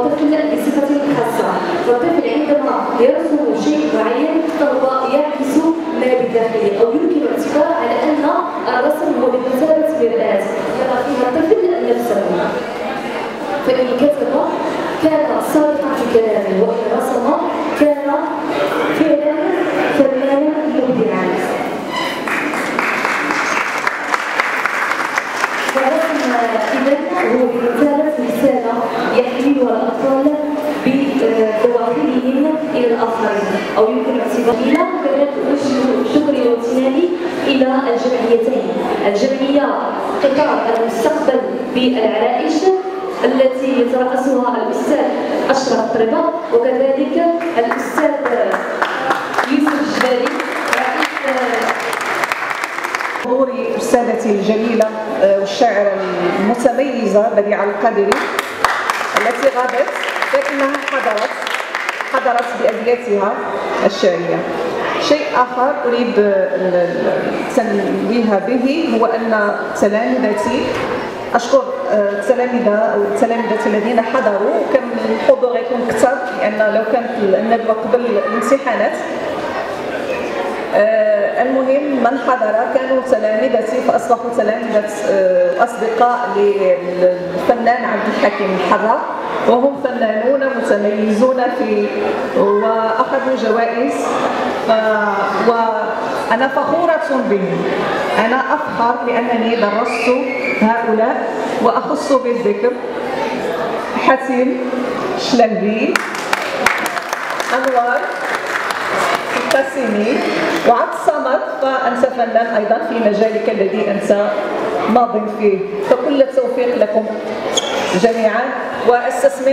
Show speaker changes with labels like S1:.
S1: والطفل بصفة خاصة. فالطفل عندما يرسم شيء معين فهو يعكس ما بداخله أو يمكن الاعتبار على أن الرسم هو بمثابة مرآة يرى فيها الطفل نفسه فإن كتب كان صادقا في كلامه. إذا هو بمثابة رسالة يحملها الأطفال إلى أو يمكن اعتبارها كذلك شكري إلى الجمعيتين الجمعية قطار المستقبل بالعرائش التي يترأسها الأستاذ أشرف طربة وكذلك الأستاذ
S2: أستاذتي الجليلة والشاعرة المتميزة بديعة القادري التي غابت لكنها حضرت حضرت بأبياتها الشعرية. شيء آخر أريد التنويه به هو أن تلامذتي أشكر التلامذة أو التلامذة الذين حضروا وكان الحضور يكون أكثر لأن لو كانت الندوة قبل الامتحانات المهم من حضر كانوا تلامذتي فأصبحوا تلامذه واصدقاء للفنان عبد الحكيم الحراء. وهم فنانون متميزون في وأخذوا جوائز وأنا فخورة بهم. أنا أفخر لأنني درست هؤلاء وأخص بالذكر حسين شلبي أنوار القاسمي وعبد الصمد فانت فنان أيضا في مجالك الذي أنت ماض فيه. فكل التوفيق لكم جميعا. وأستثمر